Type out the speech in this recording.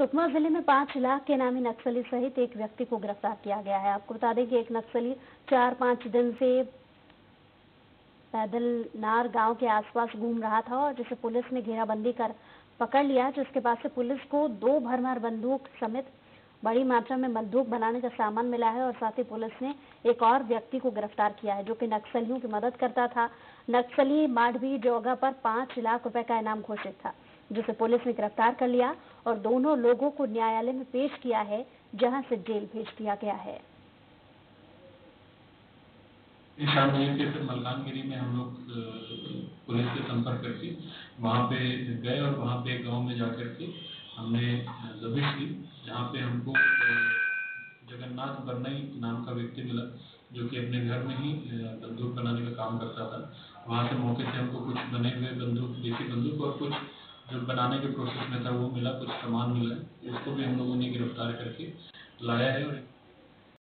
सुकमा ज़िले में पाँच लाख के नामी नक्सली सहित एक व्यक्ति को गिरफ़्तार किया गया है। आपको बता दें कि एक नक्सली चार पाँच दिन से पैदल नार गाँव के आसपास घूम रहा था और जिसे पुलिस ने घेराबंदी कर पकड़ लिया, जिसके पास से पुलिस को दो भरमार बंदूक समेत बड़ी मात्रा में बंदूक बनाने का सामान मिला है और साथ ही पुलिस ने एक और व्यक्ति को गिरफ़्तार किया है, जो कि नक्सलियों की मदद करता था। नक्सली माडवी जोगा पर पाँच लाख रुपए का इनाम घोषित था, जिसे पुलिस ने गिरफ़्तार कर लिया और दोनों लोगों को न्यायालय में पेश किया है, जहाँ से जेल भेज दिया गया है। फिर मलकानगिरी में हम लोग पुलिस से संपर्क करके पे गए और पे गाँव में जाकर के हमने जहाँ पे हमको जगन्नाथ बरनई नाम का व्यक्ति मिला, जो कि अपने घर में ही बंदूक बनाने का काम करता था। वहाँ से मौके से हमको कुछ बने हुए बंदूक, देसी बंदूक और कुछ जो बनाने के प्रोसेस में था, वो मिला, कुछ सामान मिला। उसको भी हम लोगों ने गिरफ़्तार करके लाया है और